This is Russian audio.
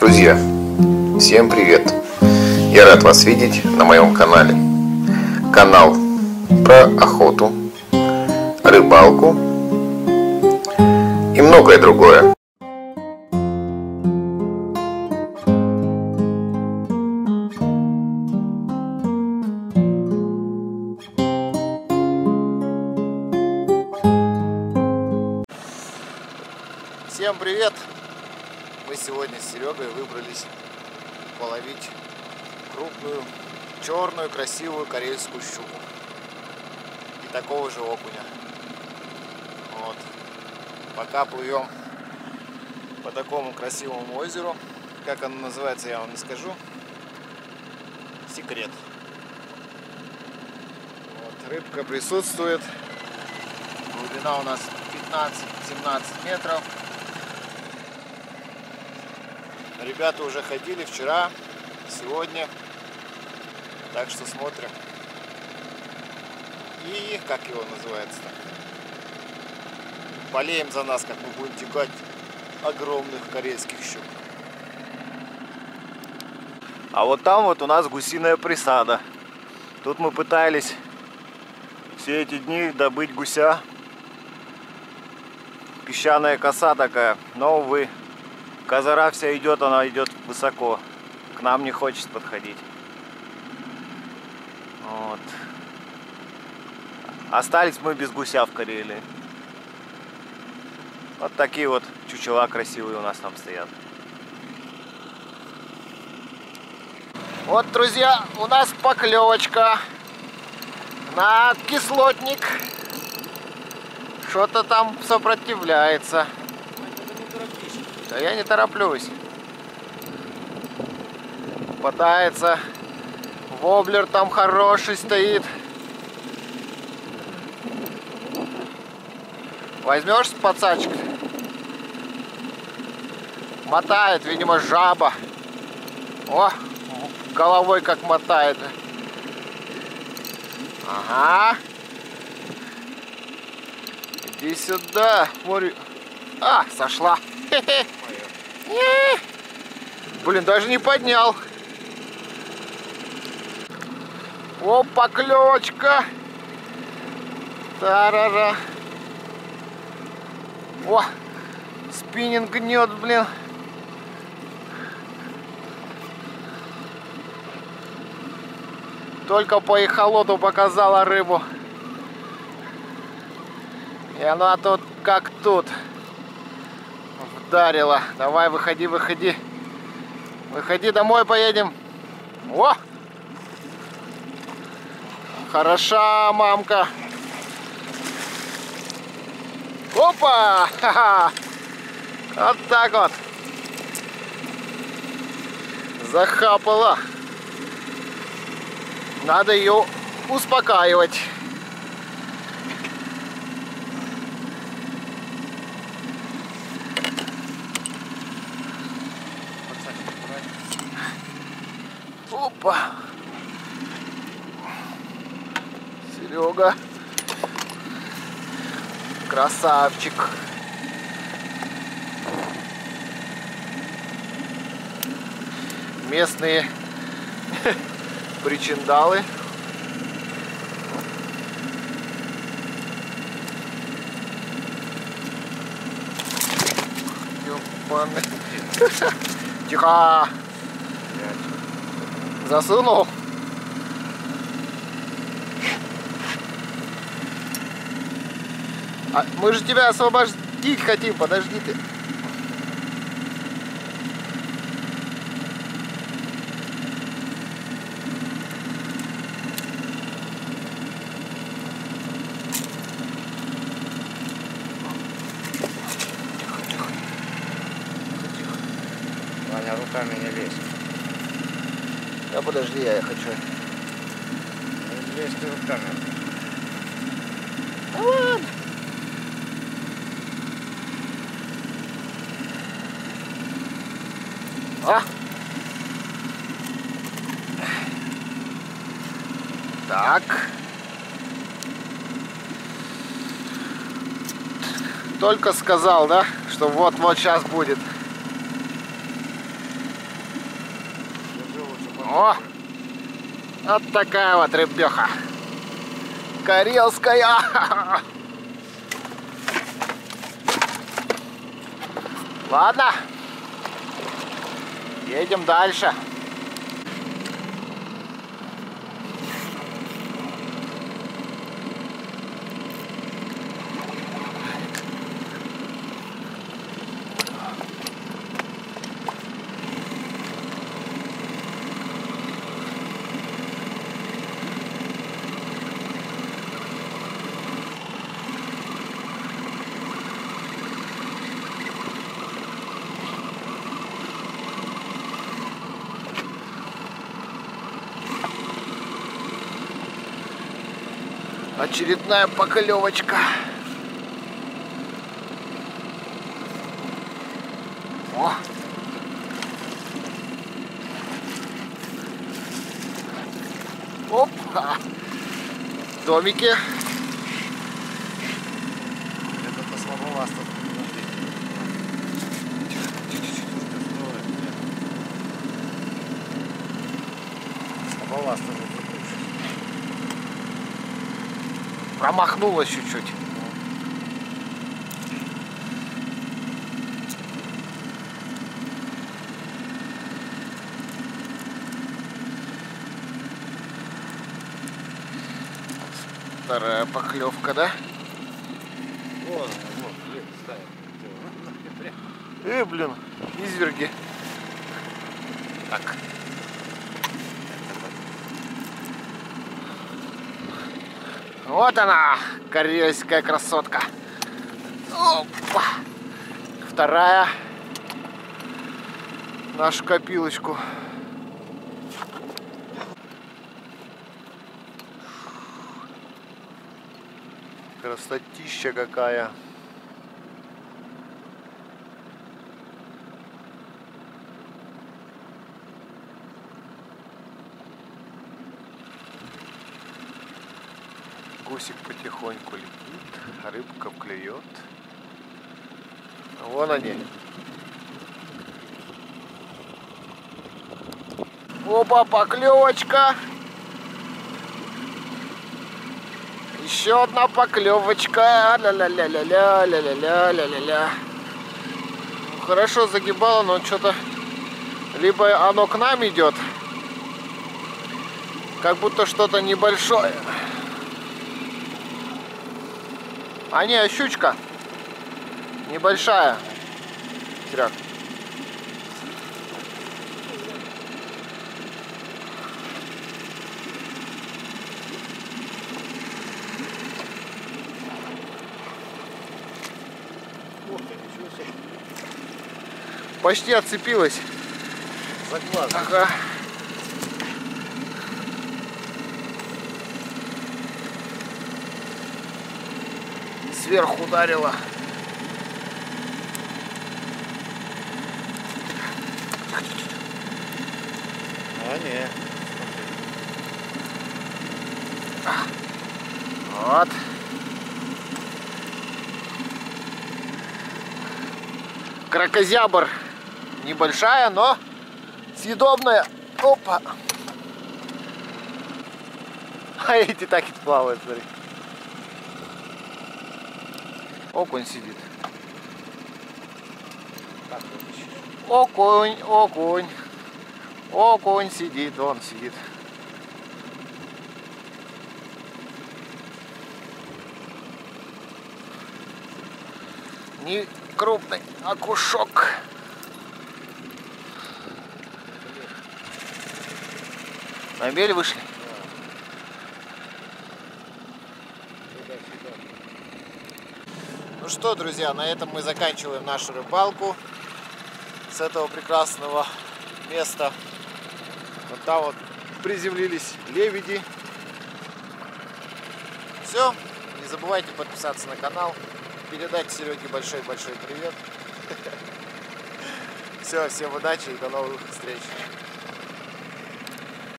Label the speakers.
Speaker 1: Друзья, всем привет! Я рад вас видеть на моем канале. Канал про охоту, рыбалку и многое другое.
Speaker 2: Всем привет! Сегодня с Серегой выбрались половить крупную, черную, красивую карельскую щуку. И такого же окуня. Вот. Пока плывем по такому красивому озеру. Как оно называется, я вам не скажу. Секрет. Вот. Рыбка присутствует. Глубина у нас 15-17 метров. Ребята уже ходили вчера, сегодня. Так что смотрим. И как его называется-то? Болеем за нас, как мы будем тягать огромных карельских щук. А вот там вот у нас гусиная присада. Тут мы пытались все эти дни добыть гуся. Песчаная коса такая, но, увы, Козара вся идет, она идет высоко. К нам не хочет подходить. Вот. Остались мы без гуся в Карелии. Вот такие вот чучела красивые у нас там стоят. Вот, друзья, у нас поклевочка на кислотник. Что-то там сопротивляется. Да я не тороплюсь. Пытается. Воблер там хороший стоит. Возьмешь пацачек? Мотает, видимо, жаба. О, головой как мотает. Ага. Иди сюда. Смотри. А, сошла. Блин, даже не поднял. О, поклевочка. Тарара. О, спиннинг гнет, блин. Только по эхолоту показала рыбу. И она тут как тут вдарила. Давай, выходи, выходи. Выходи домой, поедем. О! Хороша, мамка. Опа! Вот так вот. Захапала. Надо ее успокаивать. Опа. Серега. Красавчик. Местные причиндалы. Ёбаный. Тихо. Засунул. А мы же тебя освободить хотим, подожди ты.
Speaker 3: Ваня, руками не лезь.
Speaker 2: Да подожди, я хочу.
Speaker 3: Лезь ты руками.
Speaker 2: Да ладно. А? Так. Только сказал, да, что вот-вот сейчас будет. О! Вот такая вот рыбеха. Карелская. Ладно. Едем дальше. Очередная поклевочка. О! Опа! Домики.
Speaker 3: Это слабовато. Слабовато
Speaker 2: Промахнулась чуть-чуть. Вторая поклевка, да?
Speaker 3: Вон, вот, блин, ставим.
Speaker 2: Э, блин, изверги. Так. Вот она, корейская красотка. Опа. Вторая. Нашу копилочку. Красотища какая. Гусик потихоньку летит, рыбка клюет. Вон они. Опа, поклевочка. Еще одна поклевочка. Ля-ля-ля-ля-ля, ля-ля-ля-ля-ля-ля-ля. Ну, Хорошо загибало, но что-то либо оно к нам идет, как будто что-то небольшое. А не, щучка. Небольшая. Серег. Почти отцепилась.
Speaker 3: За глаз.
Speaker 2: Ага. Сверху ударила.
Speaker 3: А, не.
Speaker 2: Вот. Кракозябр небольшая, но съедобная. Опа. А эти так и плавают, смотри. Окунь сидит. Окунь, окунь. Окунь сидит, он сидит. Не крупный окушок. На мель вышли.
Speaker 3: Сюда, сюда.
Speaker 2: Ну что, друзья, на этом мы заканчиваем нашу рыбалку с этого прекрасного места. Вот там вот приземлились лебеди. Все, не забывайте подписаться на канал, передать Сереге большой-большой привет. Все, всем удачи и до новых встреч.